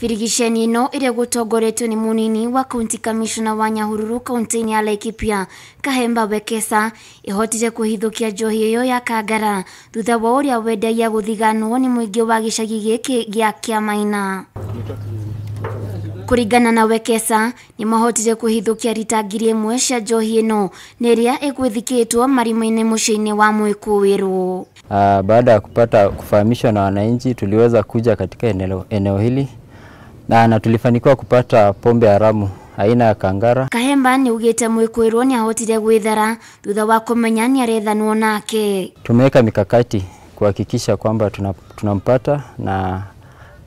birigicani ä no ä rä a gå tongoretwo nä må nini wakauntkamna wa nyahururu kauntinä yalkipia kahemba wekesa ä hotire kå hithå kia njohi ä yo ya kangara thutha wa rä a wendagia gå thiganwo nä må ingä wa gä cagi gä kä gä a kä amaina kå ringana na wekesa nä mahotire kå hithå kia ritangiri ä mwe cia njohi ä no na ä rä a ä gwä thikä two marima-inä må ciainä wa mwä kå wä rwo Uh, baada ya kupata kufahamishwa na wananchi tuliweza kuja katika eneo, eneo hili na, na tulifanikiwa kupata pombe haramu aina ya kangara. kahemba ni ugĩte mwĩkũĩrwo nä ahotire gwithara thutha wa kumenya nä arethanwo nake Tumeweka mikakati kuhakikisha kwamba tunampata tuna- na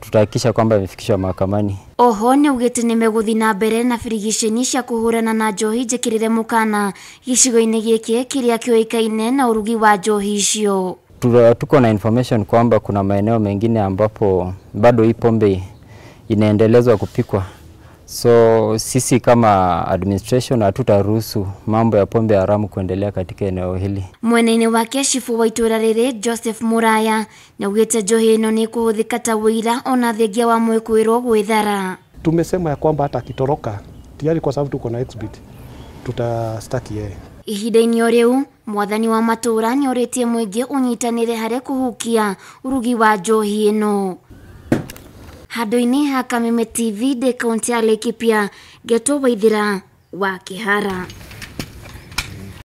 tutahakikisha kwamba amefikishwa mahakamani. oho ni ugĩte nĩ megũthiĩ na mbere na birigiceni cia kũhũrana na njohi njĩkĩrĩre mukana gĩcigo-inĩ gĩkĩ kĩrĩa kĩũĩkaine na ũrugi wa njohi icio Tuko na information kwamba kuna maeneo mengine ambapo bado hii pombe inaendelezwa kupikwa, so sisi kama administration hatutaruhusu mambo ya pombe haramu kuendelea katika eneo hili. mwena-inĩ wake cibu wa itũũra rĩrĩ joseph muraya na augĩte njohi ĩno ni ta wũira ona thengia wa mwĩkũĩrwo gwĩthara tumesema ya kwamba hata akitoroka tayari, kwa sababu tuko na exhibit, tutastaki yeye. ihinda-inĩ o rĩu mwathani wa matũũra nĩ orĩtie mũingĩ ũnyitanĩre harĩ kũhukia urugi wa njohi ĩno. Handũ-inĩ ha kameme tv ndĩ kaunti ya laikipia ngetwo waithĩra wa kĩhara